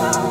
Wow.